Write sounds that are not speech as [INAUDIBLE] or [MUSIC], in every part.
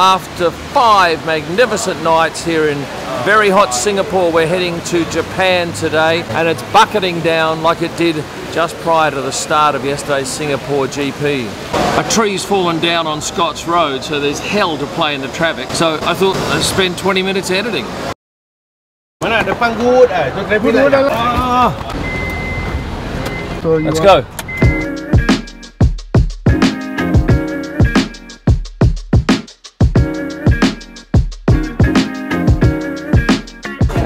after five magnificent nights here in very hot Singapore. We're heading to Japan today and it's bucketing down like it did just prior to the start of yesterday's Singapore GP. A tree's fallen down on Scotts Road so there's hell to play in the traffic. So I thought I'd spend 20 minutes editing. Mana depan good ah, tu traffic dah. Ah. Let's go.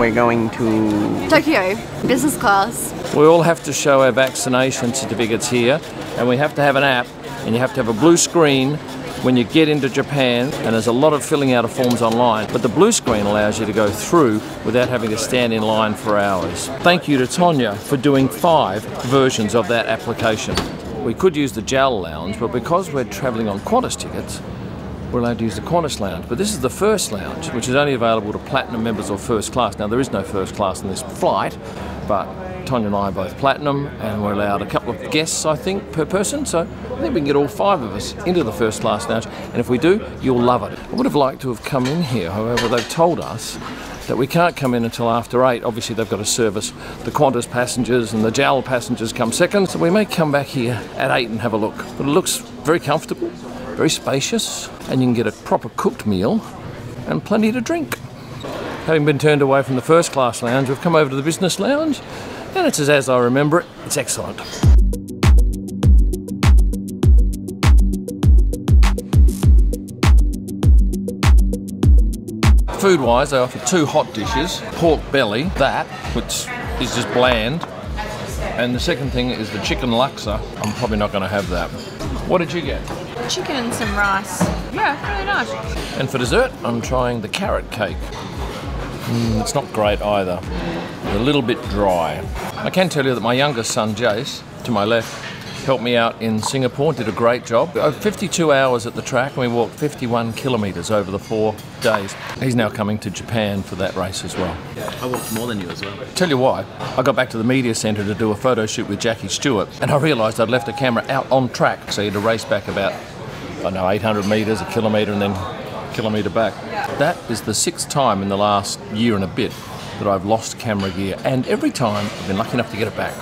We're going to Tokyo, business class. We all have to show our vaccination certificates here, and we have to have an app, and you have to have a blue screen when you get into Japan, and there's a lot of filling out of forms online, but the blue screen allows you to go through without having to stand in line for hours. Thank you to Tonya for doing five versions of that application. We could use the JAL lounge, but because we're travelling on Qantas tickets, we're allowed to use the Qantas lounge. But this is the first lounge, which is only available to platinum members or first class. Now, there is no first class in this flight, but Tonya and I are both platinum, and we're allowed a couple of guests, I think, per person. So I think we can get all five of us into the first class lounge. And if we do, you'll love it. I would have liked to have come in here, however, they've told us that we can't come in until after eight. Obviously, they've got to service the Qantas passengers and the JAL passengers come second. So we may come back here at eight and have a look. But it looks very comfortable, very spacious, and you can get a proper cooked meal and plenty to drink. Having been turned away from the first class lounge, we've come over to the business lounge, and it's as, I remember it. It's excellent. Food wise, they offer two hot dishes pork belly, that, which is just bland, and the second thing is the chicken laksa. I'm probably not going to have that. What did you get? Chicken and some rice. Yeah, really nice. And for dessert, I'm trying the carrot cake. Mm, it's not great either. A little bit dry. I can tell you that my youngest son, Jace, to my left, helped me out in Singapore, did a great job. Uh, 52 hours at the track, and we walked 51 kilometres over the four days. He's now coming to Japan for that race as well. I walked more than you as well. Tell you why, I got back to the media centre to do a photo shoot with Jackie Stewart, and I realised I'd left a camera out on track, so you had to race back about, I know, 800 metres, a kilometre, and then kilometre back. That is the sixth time in the last year and a bit that I've lost camera gear, and every time I've been lucky enough to get it back.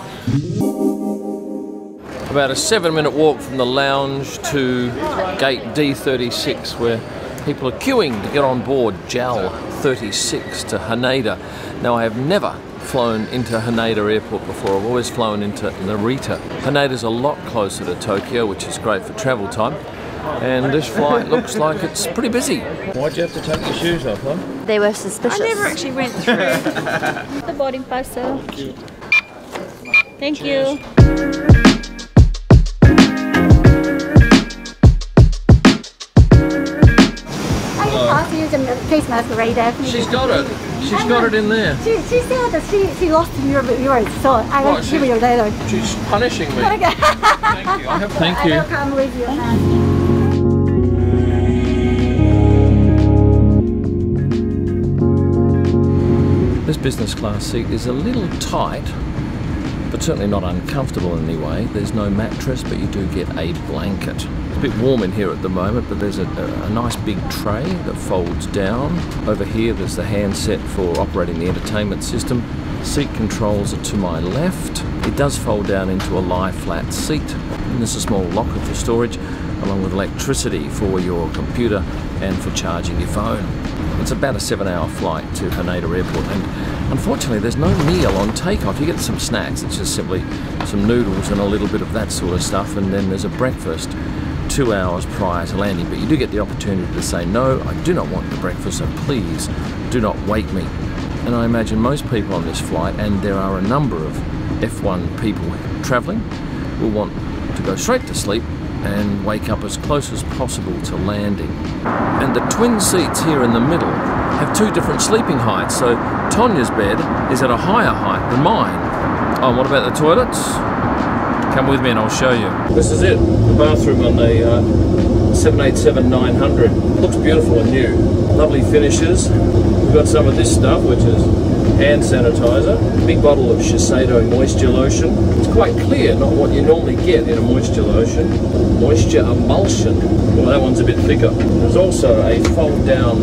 About a seven minute walk from the lounge to gate D36, where people are queuing to get on board JAL 36 to Haneda. Now, I have never flown into Haneda Airport before, I've always flown into Narita. Haneda's a lot closer to Tokyo, which is great for travel time. And this flight looks like it's pretty busy. Why'd you have to take your shoes off, huh? They were suspicious. I never actually went through [LAUGHS] the boarding pass, so. Thank you. I can pass you the face masquerader. She's got it. She's got it in there. She, she said that she, she lost your yours, so I will What, give she- you later. She's punishing me. [LAUGHS] Thank you. I have, thank I will come with you. This business class seat is a little tight, but certainly not uncomfortable in any way. There's no mattress, but you do get a blanket. It's a bit warm in here at the moment, but there's a, a, nice big tray that folds down. Over here, there's the handset for operating the entertainment system. Seat controls are to my left. It does fold down into a lie flat seat, and there's a small locker for storage, along with electricity for your computer and for charging your phone. It's about a seven hour flight to Haneda Airport, and unfortunately, there's no meal on takeoff. You get some snacks, it's just simply some noodles and a little bit of that sort of stuff, and then there's a breakfast two hours prior to landing. But you do get the opportunity to say, No, I do not want the breakfast, so please do not wake me. And I imagine most people on this flight, and there are a number of F1 people travelling, will want to go straight to sleep and wake up as close as possible to landing. And the twin seats here in the middle have two different sleeping heights, so Tonya's bed is at a higher height than mine. Oh, what about the toilets? Come with me and I'll show you. This is it, the bathroom on the uh, 787-900. Looks beautiful and new. Lovely finishes. We've got some of this stuff, which is hand sanitizer, big bottle of Shiseido moisture lotion. It's quite clear, not what you normally get in a moisture lotion. Moisture emulsion. Well, that one's a bit thicker. There's also a fold down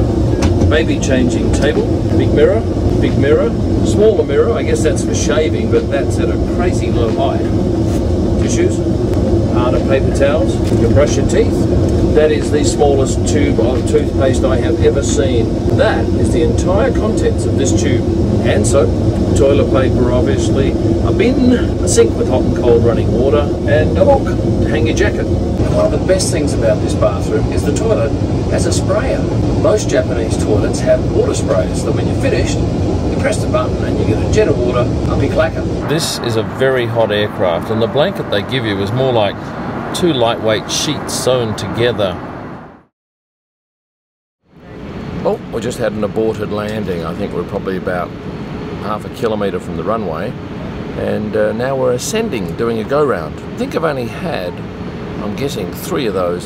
baby changing table, big mirror, big mirror, smaller mirror. I guess that's for shaving, but that's at a crazy low height. Tissues, harder paper towels, you brush your teeth. That is the smallest tube of toothpaste I have ever seen. That is the entire contents of this tube. Hand soap, toilet paper obviously, a bin, a sink with hot and cold running water, and a hook to hang your jacket. One of the best things about this bathroom is the toilet has a sprayer. Most Japanese toilets have water sprays that when you're finished, you press the button and you get a jet of water up your clacker. This is a very hot aircraft and the blanket they give you is more like two lightweight sheets sewn together. Oh, we just had an aborted landing. I think we're probably about half a kilometre from the runway. And uh, now we're ascending, doing a go round. I think I've only had, I'm guessing, three of those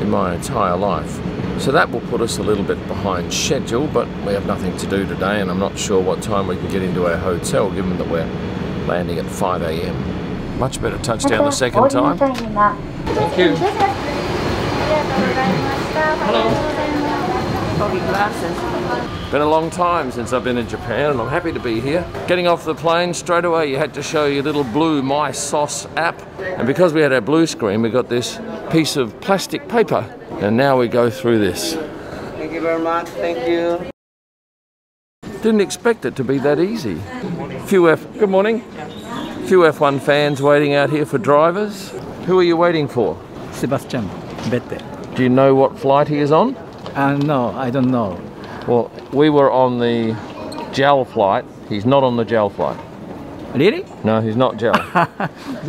in my entire life. So that will put us a little bit behind schedule, but we have nothing to do today, and I'm not sure what time we can get into our hotel, given that we're landing at 5 a.m. Much better touchdown the second time. Thank you. Hello. Been a long time since I've been in Japan and I'm happy to be here. Getting off the plane straight away you had to show your little blue MySOS app and because we had our blue screen we got this piece of plastic paper and now we go through this. Thank you very much. Thank you. Didn't expect it to be that easy. Few F good morning few F1 fans waiting out here for drivers. Who are you waiting for? Sebastian Vettel. Do you know what flight he is on? Uh, no, I don't know. Well, we were on the JAL flight. He's not on the JAL flight. Really? No, he's not JAL. [LAUGHS]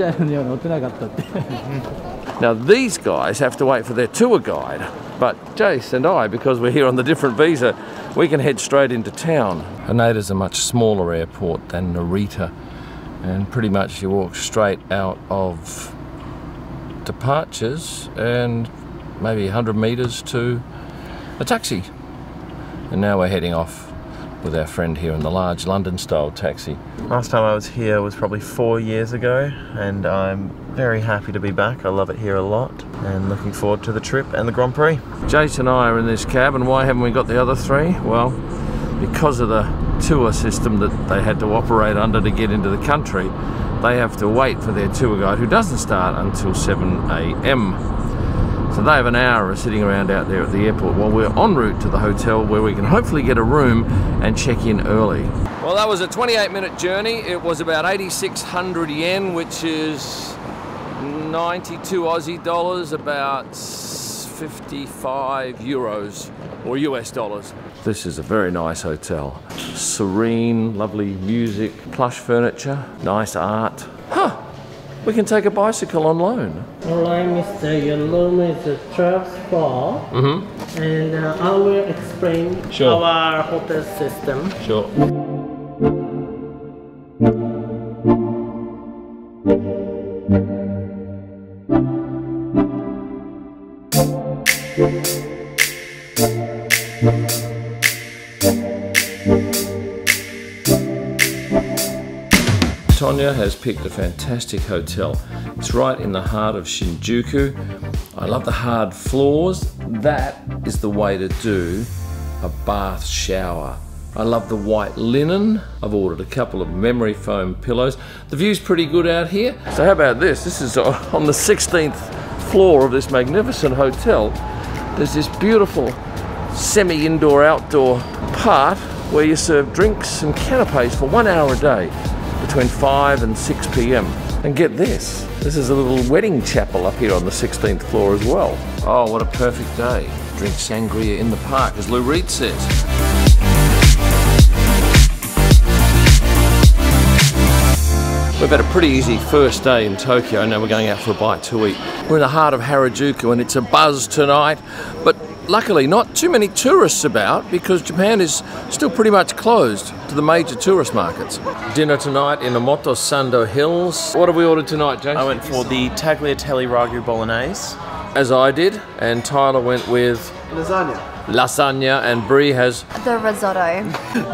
now, these guys have to wait for their tour guide. But Jace and I, because we're here on the different visa, we can head straight into town. Haneda is a much smaller airport than Narita. And pretty much you walk straight out of departures and maybe 100 metres to a taxi. And now we're heading off with our friend here in the large London style taxi. Last time I was here was probably four years ago, and I'm very happy to be back. I love it here a lot, and looking forward to the trip and the Grand Prix. Jace and I are in this cab, and why haven't we got the other three? Well, because of the tour system that they had to operate under to get into the country, they have to wait for their tour guide, who doesn't start until 7 a.m. So they have an hour of sitting around out there at the airport while we're en route to the hotel where we can hopefully get a room and check in early. Well, that was a 28 minute journey. It was about 8,600 yen, which is 92 Aussie dollars, about 55 euros or US dollars. This is a very nice hotel. Serene, lovely music, plush furniture, nice art. Huh, we can take a bicycle on loan. Online, Mr. Your room is a 12th floor, Mm-hmm. and uh, I will explain Sure. our hotel system. Sure. Tonya has picked a fantastic hotel. It's right in the heart of Shinjuku. I love the hard floors. That is the way to do a bath shower. I love the white linen. I've ordered a couple of memory foam pillows. The view's pretty good out here. So how about this? This is on the 16th floor of this magnificent hotel. There's this beautiful semi-indoor outdoor part where you serve drinks and canapes for one hour a day between 5 and 6 p.m. And get this, this is a little wedding chapel up here on the 16th floor as well. Oh, what a perfect day. Drink sangria in the park, as Lou Reed says. We've had a pretty easy first day in Tokyo, now we're going out for a bite to eat. We're in the heart of Harajuku and it's a buzz tonight, but luckily not too many tourists about because Japan is still pretty much closed to the major tourist markets. Dinner tonight in Omotesando Hills. What have we ordered tonight, James? I went for the tagliatelle ragu bolognese. as I did, and Tyler went with Lasagna. lasagna, and Brie has The risotto.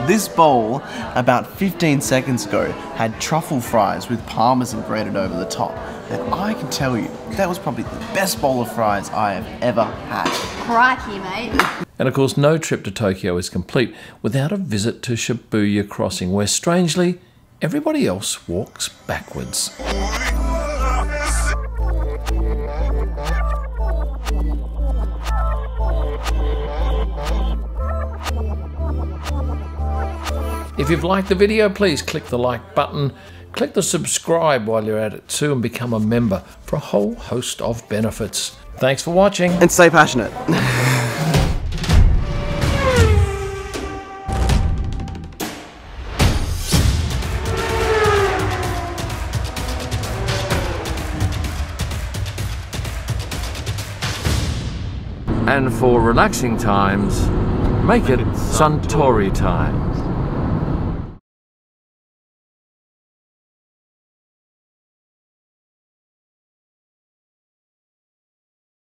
[LAUGHS] This bowl, about 15 seconds ago, had truffle fries with parmesan grated over the top. And I can tell you, that was probably the best bowl of fries I have ever had. Crikey, mate. And of course, no trip to Tokyo is complete without a visit to Shibuya Crossing, where strangely, everybody else walks backwards. If you've liked the video, please click the like button. Click the subscribe while you're at it too and become a member for a whole host of benefits. Thanks for watching. And stay passionate. And for relaxing times, make it Suntory time.